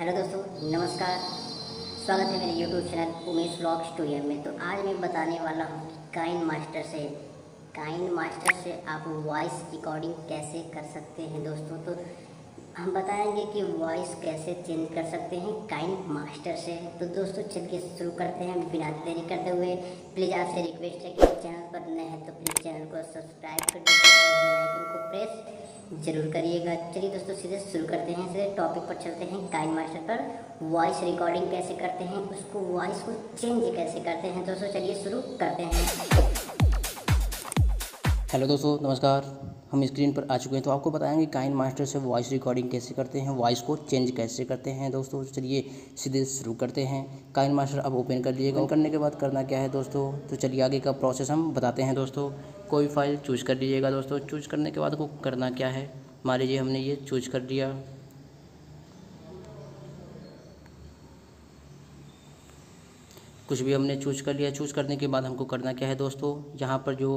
Hello दोस्तों, नमस्कार। स्वागत है मेरे YouTube channel Umesh blog studio में। तो आज मैं बताने वाला हूँ कि काइन मास्टर से काइन मास्टर से आप वॉइस रिकॉर्डिंग कैसे कर सकते हैं दोस्तों? तो हम बताएँगे कि वॉइस कैसे चेंज कर सकते हैं काइन मास्टर से। तो दोस्तों, चलिए शुरू करते हैं। बिना देरी करते हुए प्लीज़ आपसे रिक्वेस्ट है कि चैनल पर नए हैं तो प्लीज़ चैनल को सब्सक्राइब कर दीजिए और आइकन को प्रेस ज़रूर करिएगा। चलिए दोस्तों, सीधे शुरू करते हैं। सीधे टॉपिक पर चलते हैं। काइन मास्टर पर वॉइस रिकॉर्डिंग कैसे करते हैं, उसको वॉइस को चेंज कैसे करते हैं। दोस्तों, चलिए शुरू करते हैं। हेलो दोस्तों, नमस्कार। हम स्क्रीन पर आ चुके हैं तो आपको बताएँगे काइन मास्टर से वॉइस रिकॉर्डिंग कैसे करते हैं वॉइस को चेंज कैसे करते हैं दोस्तों, चलिए सीधे शुरू करते हैं। काइन मास्टर, अब ओपन कर लीजिएगा ओपन करने के बाद करना क्या है दोस्तों? तो चलिए आगे का प्रोसेस हम बताते हैं दोस्तों। कोई फ़ाइल चूज़ कर लीजिएगा दोस्तों। चूज़ करने के बाद को करना क्या है? मान लीजिए हमने ये चूज़ कर लिया। कुछ भी हमने चूज़ कर लिया चूज़ करने के बाद हमको करना क्या है दोस्तों? यहाँ पर जो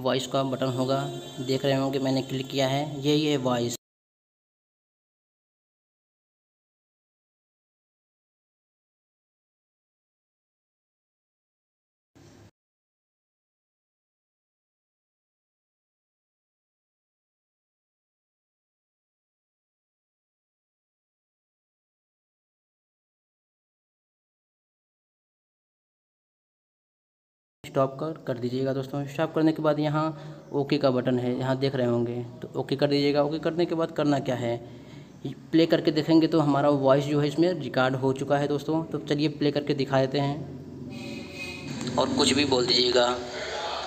वॉइस का बटन होगा, देख रहे होंगे, मैंने क्लिक किया है। यही है वॉइस स्टॉप कर कर दीजिएगा दोस्तों। स्टॉप करने के बाद यहाँ ओके का बटन है, यहाँ देख रहे होंगे। तो ओके कर दीजिएगा। ओके करने के बाद करना क्या है? प्ले करके देखेंगे तो हमारा वॉइस जो है इसमें रिकॉर्ड हो चुका है दोस्तों। तो चलिए प्ले करके दिखा देते हैं। और कुछ भी बोल दीजिएगा।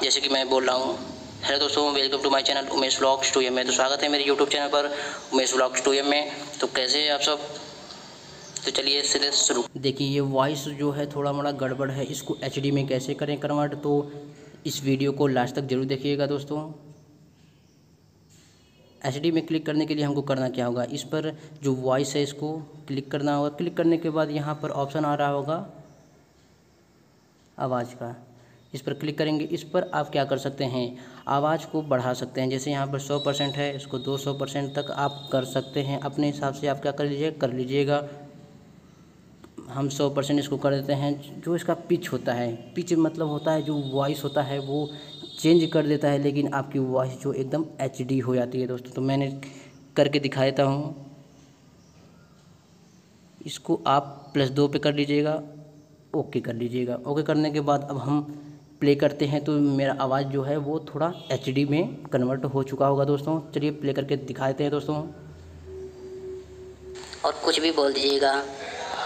जैसे कि मैं बोल रहा हूँ। हेलो दोस्तों welcome to my channel Umesh blog studio में तो स्वागत है मेरे यूट्यूब चैनल पर उमेश ब्लॉग स्टूडियो में तो कैसे आप सब? तो चलिए सीधे शुरू। देखिए, ये वॉइस जो है, थोड़ा मोड़ा गड़बड़ है। इसको एचडी में कैसे करें कन्वर्ट तो इस वीडियो को लास्ट तक ज़रूर देखिएगा दोस्तों। एचडी में क्लिक करने के लिए हमको करना क्या होगा? इस पर जो वॉइस है, इसको क्लिक करना होगा। क्लिक करने के बाद यहाँ पर ऑप्शन आ रहा होगा आवाज़ का। इस पर क्लिक करेंगे। इस पर आप क्या कर सकते हैं? आवाज़ को बढ़ा सकते हैं। जैसे यहाँ पर सौ परसेंट है, इसको दो सौ परसेंट तक आप कर सकते हैं। अपने हिसाब से आप क्या कर लीजिएगा कर लीजिएगा। हम सौ परसेंट इसको कर देते हैं, जो इसका पिच होता है। पिच मतलब होता है, जो वॉइस होता है, वो चेंज कर देता है, लेकिन आपकी वॉइस जो एकदम एचडी हो जाती है दोस्तों। तो मैंने करके दिखा देता हूँ। इसको आप प्लस दो पे कर लीजिएगा ओके कर लीजिएगा। ओके करने के बाद अब हम प्ले करते हैं तो मेरा आवाज़ जो है, वो थोड़ा एचडी में कन्वर्ट हो चुका होगा दोस्तों। चलिए प्ले करके दिखा देते हैं दोस्तों। और कुछ भी बोल दीजिएगा।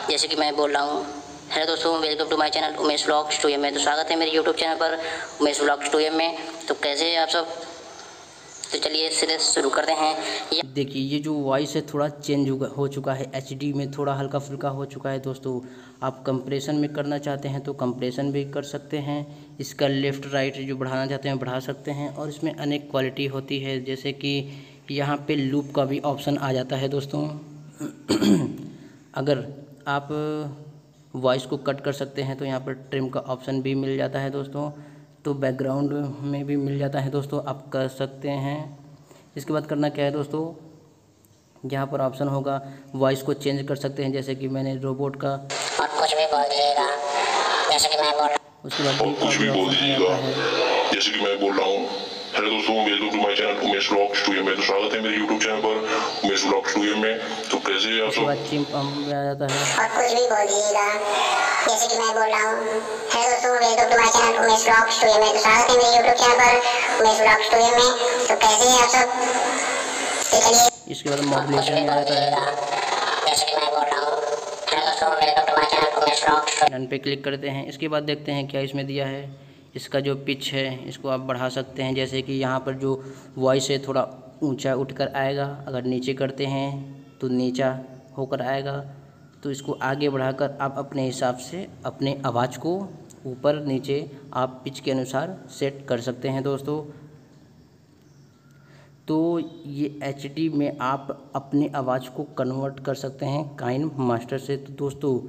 जैसे कि मैं बोल रहा हूँ। हेलो दोस्तों welcome to my channel Umesh blog studio में। तो स्वागत है मेरे यूट्यूब चैनल पर उमेश ब्लॉग स्टूडियो में। तो कैसे आप सब? तो चलिए सीधे शुरू करते हैं। देखिए, ये जो वॉइस है थोड़ा चेंज हो चुका है। एचडी में थोड़ा हल्का फुल्का हो चुका है दोस्तों। आप कंप्रेशन में करना चाहते हैं तो कंप्रेशन भी कर सकते हैं। इसका लेफ़्ट राइट जो बढ़ाना चाहते हैं, बढ़ा सकते हैं। और इसमें अनेक क्वालिटी होती है। जैसे कि यहाँ पे लूप का भी ऑप्शन आ जाता है दोस्तों। अगर आप वॉइस को कट कर सकते हैं तो यहाँ पर ट्रिम का ऑप्शन भी मिल जाता है दोस्तों। तो बैकग्राउंड में भी मिल जाता है दोस्तों आप कर सकते हैं। इसके बाद करना क्या है दोस्तों? यहाँ पर ऑप्शन होगा वॉइस को चेंज कर सकते हैं जैसे कि मैंने रोबोट का और कुछ भी बोल दीजिएगा। जैसे कि मैं बोल उसके बाद कुछ भी बोल दीजिएगा। जैसे कि मैं बोल रहा हूँ। हेलो दोस्तों welcome to my channel Umesh blog studio में। तो स्वागत है मेरे यूट्यूब चैनल पर उमेश ब्लॉग स्टूडियो में। तो कैसे आप सब चिंप आ जाता है। और कुछ भी बोल दीजिएगा। जैसे कि मैं बोल रहा हूँ हेलो दोस्तों welcome to my channel Umesh blog studio में। तो स्वागत है मेरे यूट्यूब चैनल पर उमेश ब्लॉग स्टूडियो में। तो कैसे हैं आप सब? तो चलिए इसके बाद मॉड्यूलेशन आ जाता है। जैसे कि मैं बोल रहा हूँ हेलो दोस्तों welcome to my channel Umesh blog done पे क्लिक करते हैं। इसके बाद देखते हैं क्या इसमें दिया है। इसका जो पिच है, इसको आप बढ़ा सकते हैं। जैसे कि यहाँ पर जो वॉइस है, थोड़ा ऊँचा उठकर आएगा। अगर नीचे करते हैं तो नीचा होकर आएगा। तो इसको आगे बढ़ाकर आप अपने हिसाब से, अपने आवाज़ को ऊपर नीचे आप पिच के अनुसार सेट कर सकते हैं दोस्तों। तो ये एचडी में आप अपने आवाज़ को कन्वर्ट कर सकते हैं। काइन मास्टर से। तो दोस्तों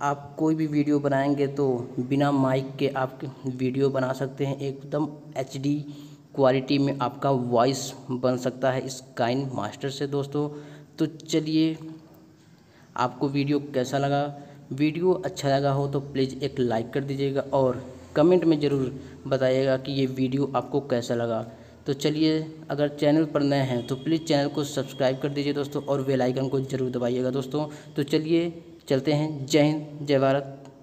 आप कोई भी वीडियो बनाएँगे तो बिना माइक के आप वीडियो बना सकते हैं। एकदम एचडी क्वालिटी में आपका वॉइस बन सकता है इस काइन मास्टर से दोस्तों। तो चलिए, आपको वीडियो कैसा लगा? वीडियो अच्छा लगा हो तो प्लीज़ एक लाइक कर दीजिएगा और कमेंट में ज़रूर बताइएगा कि ये वीडियो आपको कैसा लगा। तो चलिए, अगर चैनल पर नए हैं तो प्लीज़ चैनल को सब्सक्राइब कर दीजिए दोस्तों और बेल आइकन को ज़रूर दबाइएगा दोस्तों। तो चलिए चलते हैं। जय हिंद जय भारत।